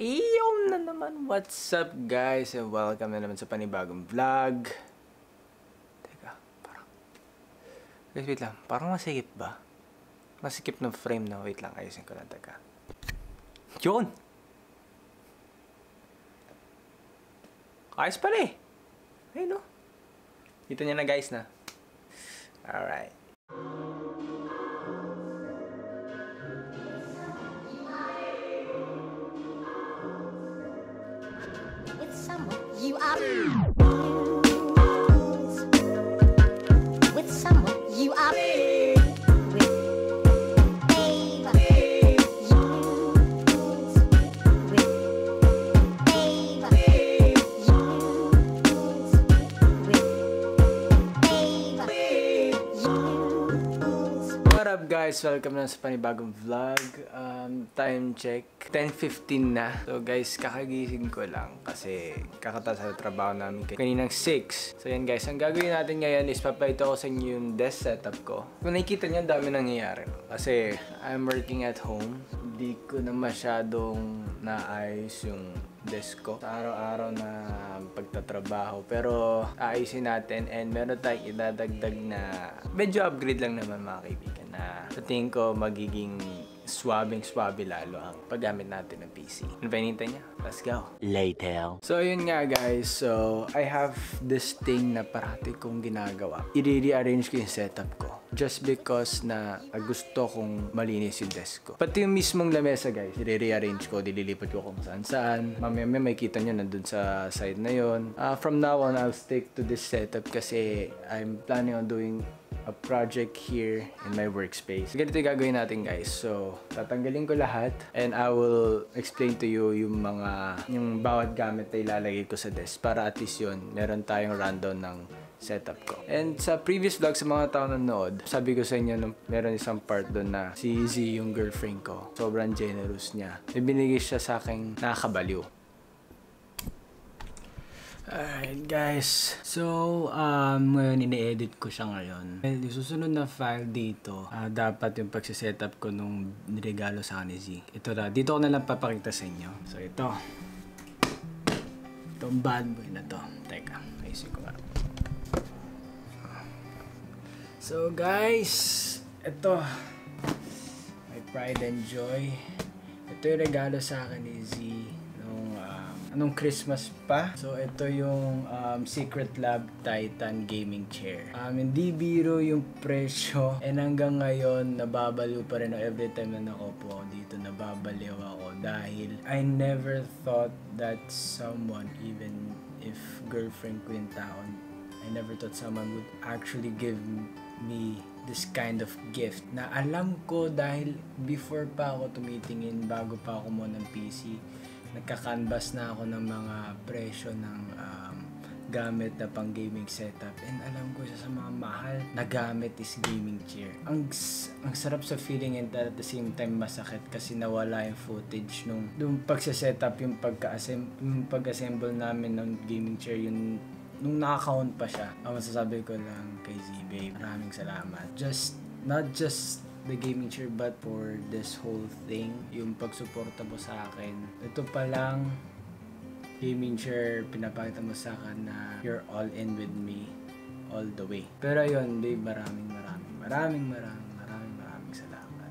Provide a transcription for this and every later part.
Iyo na naman, what's up guys? And welcome na naman sa panibagong vlog. Teka, parang... Guys, wait lang. Parang masikip ba? Masikip ng frame na. Wait lang, ayusin ko lang. Teka. Yun! Ayos pala eh. Ayun no. Kita niya na guys na. Alright. What up guys? Welcome na sa panibagong vlog. Um, time check. 10.15 na. So guys, kakagising ko lang kasi kakata sa trabaho namin kaninang 6. So yan guys, ang gagawin natin ngayon is papayto ko sa inyo yung desk setup ko. Kung nakikita ang dami nangyayari. Kasi I'm working at home. Hindi ko na masyadong naayos yung desk ko sa araw-araw na pagtatrabaho. Pero aayusin natin and meron tayong idadagdag na medyo upgrade lang naman mga kaibigan na sa tingin ko magiging swabing swabe lalo ang paggamit natin ng PC. Ano ba niya? Let's go! Later. So, yun nga guys. So, I have this thing na parati kong ginagawa. I-rearrange ko yung setup ko. Just because na gusto kong malinis yung desk ko. Pati yung mismong lamesa guys, i-rearrange ko, dililipat ko kung saan saan. Mamaya may makita nyo nandun sa side na yon. Ah, from now on, I'll stick to this setup kasi I'm planning on doing a project here in my workspace. Ganito yung gagawin natin guys. So, tatanggalin ko lahat and I will explain to you yung mga, yung bawat gamit na ilalagay ko sa desk para at least yun, meron tayong rundown ng setup ko. And sa previous vlog sa mga tao nanood, sabi ko sa inyo meron isang part doon na si Z, yung girlfriend ko, sobrang generous niya. May binigay siya sa akin nakakabaliw. Alright guys, so um, ngayon ini-edit ko siya ngayon. Well, yung susunod na file dito, ah, dapat yung pagsisetup ko nung niregalo sa akin ni. Ito na, dito ko na lang papakita sa inyo. So ito, itong bad boy na to. Teka, ayusin ko nga. So guys, ito, my pride and joy. Ito yung regalo sa akin ni Z anong Christmas pa. So ito yung um, Secret Lab Titan gaming chair. Um, hindi biro yung presyo and hanggang ngayon nababaliw pa rin every time na ako dito nababaliw ako dahil I never thought that someone even if girlfriend ko yung taon I never thought someone would actually give me this kind of gift na alam ko dahil before pa ako tumitingin bago pa ako mo ng PC nagka-canvas na ako ng mga presyo ng um, gamit na pang gaming setup. And alam ko isa sa mga mahal na gamit is gaming chair. Ang, ang sarap sa feeling and at the same time masakit kasi nawala yung footage nung, nung pagsa-setup yung pagka-assemble yung pag-assemble namin ng gaming chair yung nung naka-count pa siya, ang masasabi ko lang kay Z-Babe, maraming salamat. Just, not just the gaming chair but for this whole thing, yung pagsuporta mo sa akin. Ito pa lang, gaming chair, pinapakita mo sa akin na you're all in with me all the way. Pero yun, babe, maraming maraming maraming maraming maraming maraming salamat.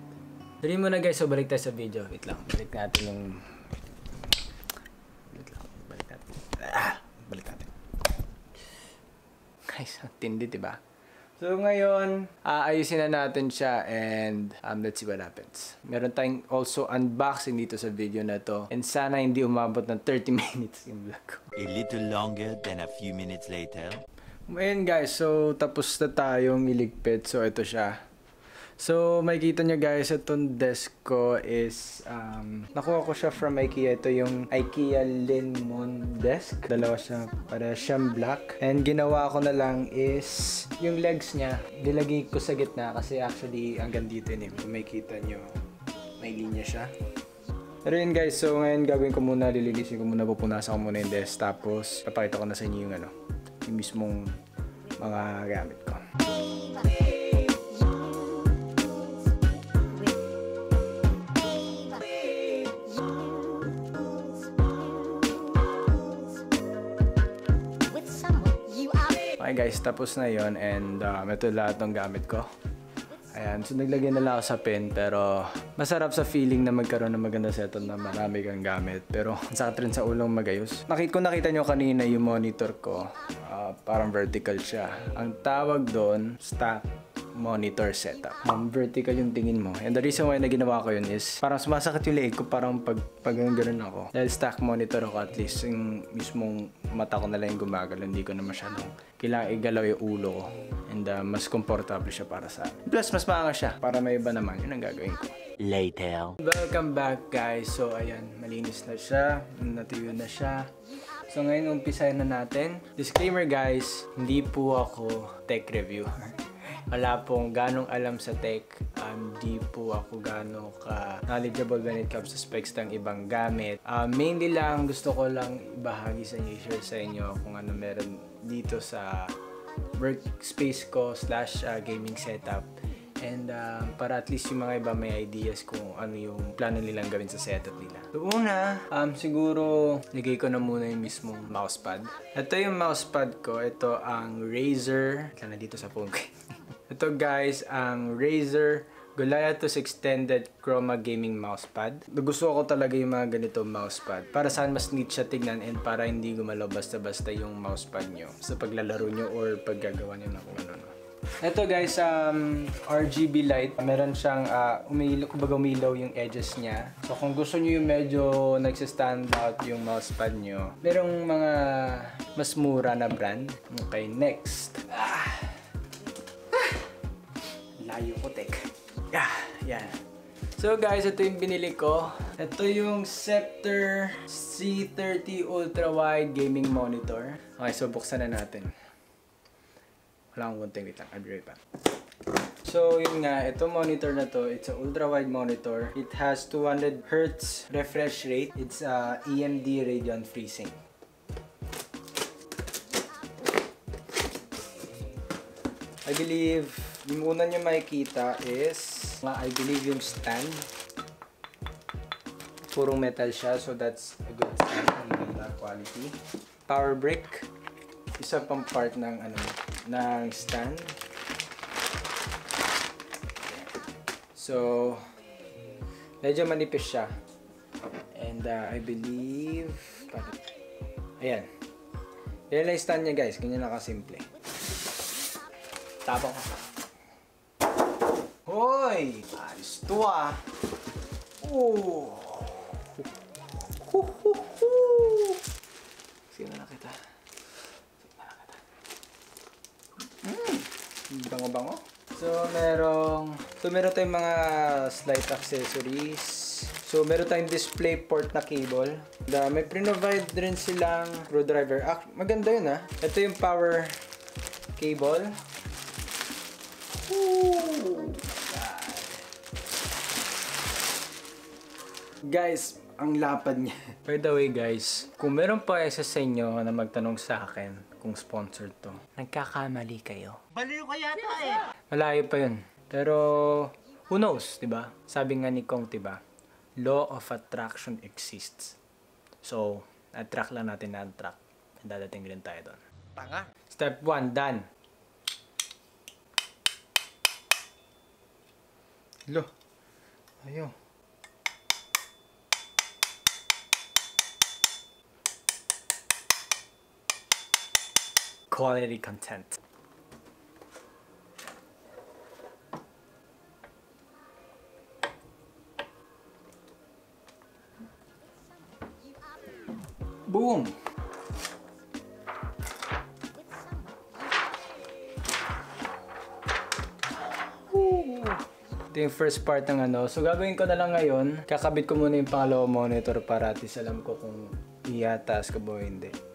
Dali mo na guys, so balik tayo sa video. Wait lang, balik natin yung... Wait lang, balik natin. Ah, balik natin. Guys, tindi, diba? So ngayon, aayusin na natin siya and um, let's see what happens. Meron tayong also unboxing dito sa video na to and sana hindi umabot ng 30 minutes yung vlog ko. A little longer than a few minutes later. Ayan guys, so tapos na tayong iligpit. So ito siya. So makikita nyo guys, itong desk ko is, um, nakuha ko siya from IKEA. Ito yung IKEA Linmon desk. Dalawa siya, para siyang black. And ginawa ko na lang is, yung legs niya, nilagay ko sa gitna kasi actually hanggang dito yun eh. Kung makikita nyo, may linya siya. Pero yun guys, so ngayon gagawin ko muna, lilinisin ko muna, pupunasan ko muna yung desk. Tapos, papakita ko na sa inyo yung ano, yung mismong mga gamit ko. Okay guys, tapos na yon and um, ito lahat ng gamit ko. Ayan, so naglagay na lang ako sa pen pero masarap sa feeling na magkaroon ng maganda setup na marami kang gamit. Pero sakit rin sa ulong magayos. Nakita ko nakita nyo kanina yung monitor ko, ah, parang vertical siya. Ang tawag doon, stack monitor setup. Um, vertical yung tingin mo. And the reason why na ginawa ko yun is parang sumasakit yung leeg ko parang pag, pag ganun ako. Dahil stack monitor ako at least yung mismong mata ko na lang yung gumagalaw. Hindi ko na masyadong kailangan igalaw yung ulo ko. And uh, mas comfortable siya para sa akin. Plus, mas maangas siya. Para may iba naman, yun ang gagawin ko. Later. Welcome back guys. So ayan, malinis na siya. Natuyo na siya. So ngayon umpisahan na natin. Disclaimer guys, hindi po ako tech review. Wala pong ganong alam sa tech. Um, di po ako gano'ng ka knowledgeable when it comes to specs ng ibang gamit. Um, mainly lang, gusto ko lang ibahagi sa inyo, share sa inyo kung ano meron dito sa workspace ko slash uh, gaming setup. And um, para at least yung mga iba may ideas kung ano yung plano nilang gawin sa setup nila. So una, um, siguro ligay ko na muna yung mismong mousepad. Ito yung mousepad ko. Ito ang Razer. Ito na dito sa phone ko. Ito guys, ang Razer Goliathus Extended Chroma Gaming Mousepad. Gusto ko talaga yung mga ganito mousepad. Para saan mas neat siya tignan and para hindi gumalaw basta-basta yung mousepad nyo sa paglalaro nyo or paggagawa nyo ng kung ano-ano. Ito guys, um, RGB light. Meron siyang uh, umilaw, kumbaga umilaw yung edges niya. So kung gusto niyo yung medyo nagsistand out yung mousepad nyo, merong mga mas mura na brand. Okay, next. Layo ko, tek. Yeah, yan. So guys, ito yung binili ko. Ito yung Scepter C30 Ultra Wide Gaming Monitor. Okay, so buksan na natin. Wala akong kunting wait. I'll be right back. So, yun nga, ito monitor na to, it's a ultra-wide monitor. It has 200 Hz refresh rate. It's a EMD Radeon FreeSync. I believe, yung una nyo makikita is, I believe yung stand. Purong metal siya, so that's a good stand. Ganda quality. Power brick. Isa pang part ng ano, ng stand. So, medyo manipis siya. And uh, I believe? Ayan. Yan lang stand niya guys. Ganyan lang kasimple. Tapang ko. Hoy! Ayos to ah. Oh. Huhuhu. Sino na kita? Bango-bango. So, merong... So, meron tayong mga slight accessories. So, meron tayong display port na cable. Da, may pre-provide rin silang screwdriver. Ah, maganda yun ah. Ito yung power cable. Guys, ang lapad niya. By the way guys, kung meron pa isa sa inyo na magtanong sa akin kung sponsored to, nagkakamali kayo. Baliw ka yata eh. Malayo pa yun. Pero, who knows, di ba? Sabi nga ni Kong, di ba? Law of attraction exists. So, attract lang natin na attract. Dadating rin tayo doon. Tanga. Step 1, done. Lo. Ayo. Quality content. Boom! Ito yung first part ng ano. So, gagawin ko na lang ngayon. Kakabit ko muna yung pangalawang monitor para at least alam ko kung iataas ko ba o hindi.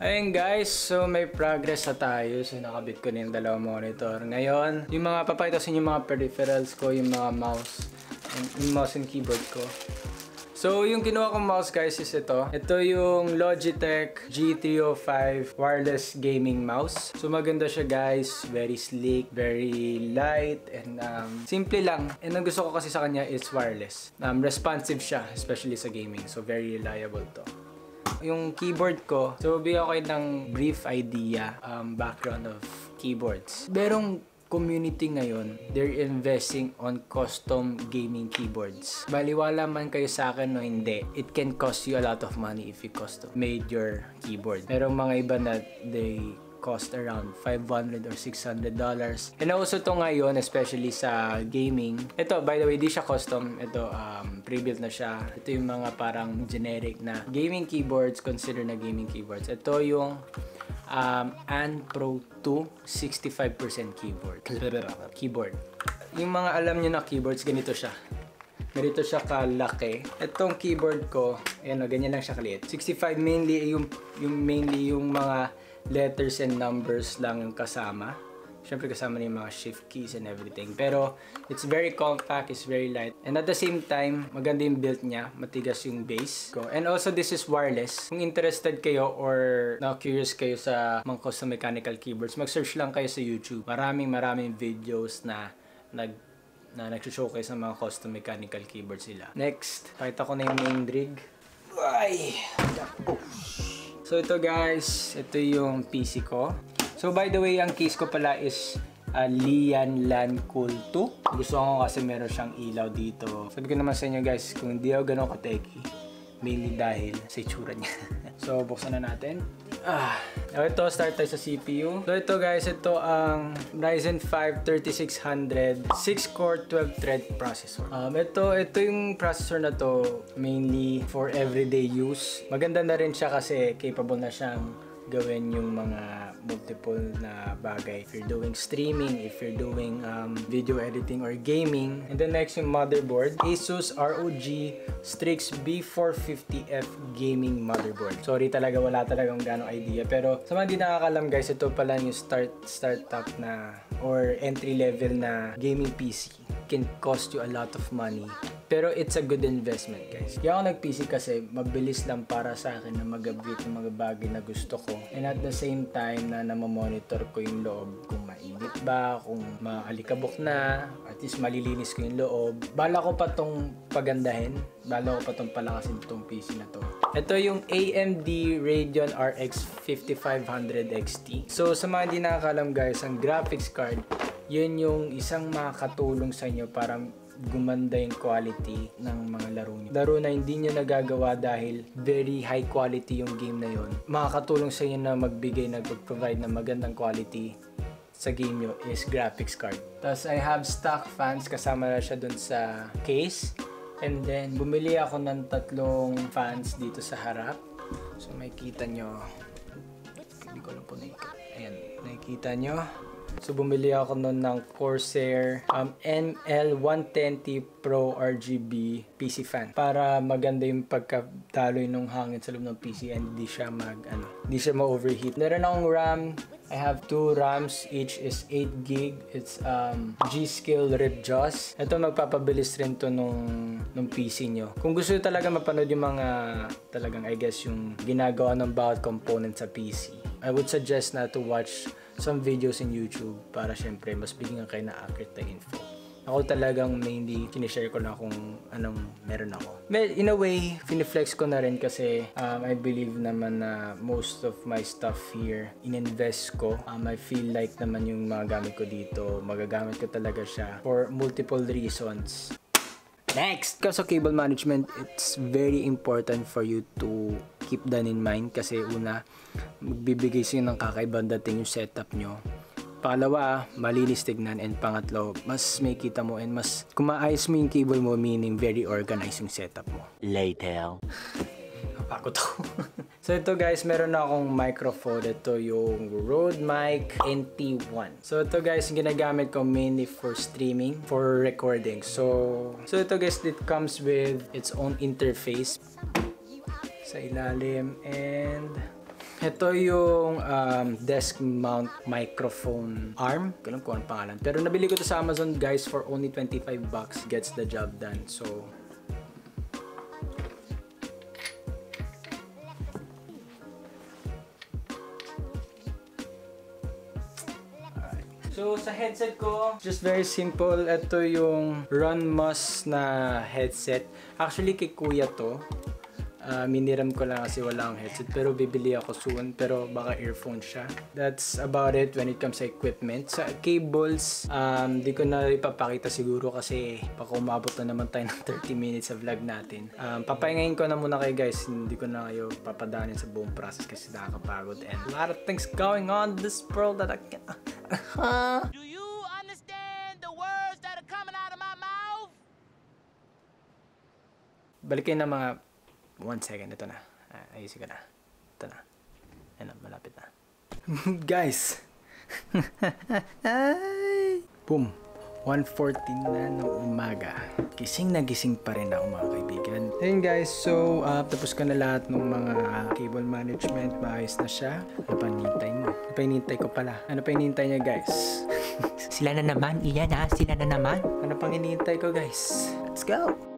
Ayun guys, so may progress na tayo. So nakabit ko na yung dalawang monitor. Ngayon, yung mga papakita sa inyo yung mga peripherals ko, yung mga mouse, yung, mouse and keyboard ko. So, yung kinuha kong mouse guys is ito. Ito yung Logitech G305 wireless gaming mouse. So, maganda siya guys. Very sleek, very light, and um, simple lang. And ang gusto ko kasi sa kanya is wireless. Um, responsive siya, especially sa gaming. So, very reliable to yung keyboard ko, so bigyan ko kayo ng brief idea, um, background of keyboards. Merong community ngayon, they're investing on custom gaming keyboards. Baliwala man kayo sa akin o hindi, it can cost you a lot of money if you custom made your keyboard. Merong mga iba na they cost around 500 or 600 dollars. And also to ngayon, especially sa gaming. Ito, by the way, di siya custom. Ito, um, pre-built na siya. Ito yung mga parang generic na gaming keyboards, consider na gaming keyboards. Ito yung um, An Pro 2 65% keyboard. Keyboard. Yung mga alam nyo na keyboards, ganito siya. Ganito siya kalaki. Itong keyboard ko, ayan o, ganyan lang siya kaliit. 65 mainly yung, yung mainly yung mga letters and numbers lang yung kasama. Siyempre kasama na yung mga shift keys and everything. Pero it's very compact, it's very light. And at the same time, maganda yung build niya. Matigas yung base ko. And also this is wireless. Kung interested kayo or na curious kayo sa mga custom mechanical keyboards, mag-search lang kayo sa YouTube. Maraming maraming videos na nag na nag-showcase ng mga custom mechanical keyboards sila. Next, pakita ko na yung main rig. Ay! So ito guys, ito yung PC ko. So by the way, ang case ko pala is uh, Lian Lan Cool 2. Gusto ko kasi meron siyang ilaw dito. Sabi ko naman sa inyo guys, kung hindi ako ganun ka-techy, mainly dahil sa itsura niya. so buksan na natin. Ah, oh, ito, start tayo sa CPU. So ito guys, ito ang Ryzen 5 3600 6-core 12-thread processor. Um, ito, ito yung processor na to mainly for everyday use. Maganda na rin siya kasi capable na siyang gawin yung mga multiple na bagay. If you're doing streaming, if you're doing um, video editing or gaming. And then next yung motherboard. Asus ROG Strix B450F gaming motherboard. Sorry talaga, wala talagang gano'ng idea. Pero sa mga di nakakalam guys, ito pala yung start startup na or entry level na gaming PC. Can cost you a lot of money pero it's a good investment, guys. Kaya ako nag-PC kasi mabilis lang para sa akin na mag-update ng mga bagay na gusto ko. And at the same time na namamonitor ko yung loob kung mainit ba, kung maalikabok na, at least malilinis ko yung loob. Bala ko pa tong pagandahin. Bala ko pa tong palakasin tong PC na to. Ito yung AMD Radeon RX 5500 XT. So sa mga hindi nakakalam guys, ang graphics card, yun yung isang makakatulong sa inyo para gumanda yung quality ng mga laro nyo. Laro na hindi nyo nagagawa dahil very high quality yung game na yon. Makakatulong sa inyo na magbigay, nag-provide ng magandang quality sa game nyo is graphics card. Tapos I have stock fans kasama na siya dun sa case. And then bumili ako ng tatlong fans dito sa harap. So makikita nyo. Hindi ko lang po nakikita. Ayan, nakikita nyo. So, bumili ako nun ng Corsair um, NL110T Pro RGB PC fan para maganda yung pagkadaloy ng hangin sa loob ng PC and hindi siya mag, ano, hindi siya ma-overheat. Meron akong RAM I have two RAMs, each is 8 gig. It's um, G-Skill Rip Jaws. Ito magpapabilis rin to nung, nung PC nyo. Kung gusto nyo talaga mapanood yung mga talagang I guess yung ginagawa ng bawat component sa PC, I would suggest na to watch some videos in YouTube para syempre mas bigyan kayo na accurate na info. Ako talagang mainly sinishare ko na kung anong meron ako. Well, in a way, finiflex ko na rin kasi um, I believe naman na most of my stuff here, ininvest ko. Um, I feel like naman yung mga gamit ko dito, magagamit ko talaga siya for multiple reasons. Next! Kasi cable management, it's very important for you to keep that in mind kasi una, magbibigay sa'yo ng kakaibang dating yung setup nyo. Pangalawa, malinis tignan. And pangatlo, mas may kita mo and mas kumaayos mo yung cable mo, meaning very organized yung setup mo. Later. Napagod ako. so ito guys, meron na akong microphone. Ito yung Rode Mic NT1. So ito guys, yung ginagamit ko mainly for streaming, for recording. So, so ito guys, it comes with its own interface sa ilalim and ito yung um, desk mount microphone arm. Kalam ko ang pangalan. Pero nabili ko to sa Amazon guys for only 25 bucks. Gets the job done. So, So, sa headset ko, just very simple. Ito yung Runmus na headset. Actually, kay Kuya to. Uh, miniram ko lang kasi wala akong headset. Pero bibili ako soon. Pero baka earphone siya. That's about it when it comes sa equipment. Sa cables, um, di ko na ipapakita siguro kasi baka umabot na naman tayo ng 30 minutes sa vlog natin. Um, papahingayin ko na muna kayo guys. Hindi ko na kayo papadanin sa buong process kasi nakakapagod. And a lot of things going on this world that I can... Do you understand the words that are coming out of my mouth? Balik kayo na mga one second. Ito na. Ah, ayusin ko na. Ito na. Ayan na, malapit na. Guys! Boom! 1.14 na ng umaga. Gising na gising pa rin ako mga kaibigan. Ayun guys, so uh, tapos ko na lahat ng mga cable management. Maayos na siya. Ano pa hinihintay mo? Ano pa hinihintay ko pala? Ano pa hinihintay niya guys? Sila na naman, iyan ah, sila na naman. ano pang hinihintay ko guys? Let's go!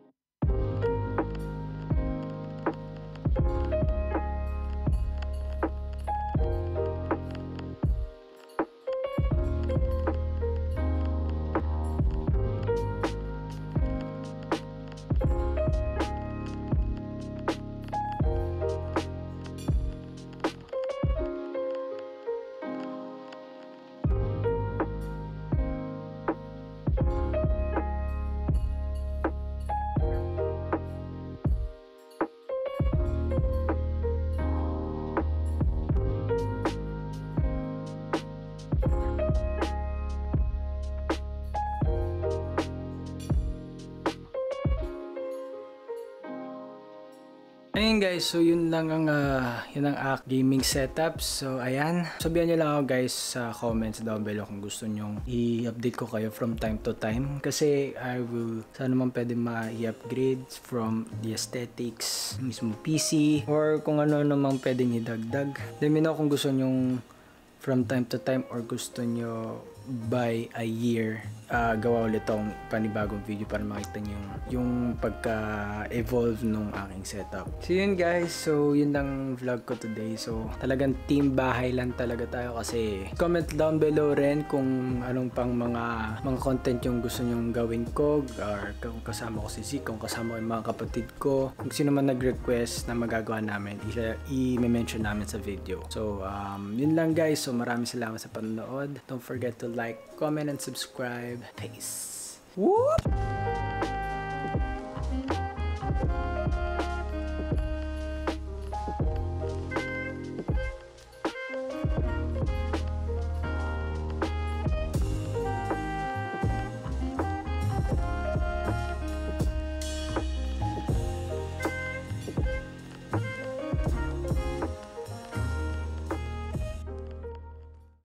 Guys, so yun lang ang ah, yun ang act gaming setup. So ayan, sabihan niyo lang ako guys sa comments down below kung gusto nyong i-update ko kayo from time to time kasi I will sana naman pwede ma-i-upgrade from the aesthetics, mismo PC or kung ano namang pwedeng idagdag. Let me know kung gusto nyong from time to time or gusto nyo by a year ah, gawa ulit akong panibagong video para makita nyo yung, yung pagka-evolve nung aking setup. So yun guys, so yun lang vlog ko today. So talagang team bahay lang talaga tayo kasi comment down below rin kung anong pang mga mga content yung gusto nyong gawin ko or kung kasama ko si Zeke, kung kasama ko yung mga kapatid ko, kung sino man nag-request na magagawa namin, i-mention namin sa video. So um, yun lang guys, so maraming salamat sa panonood. Don't forget to like, comment, and subscribe. Peace. Whoop!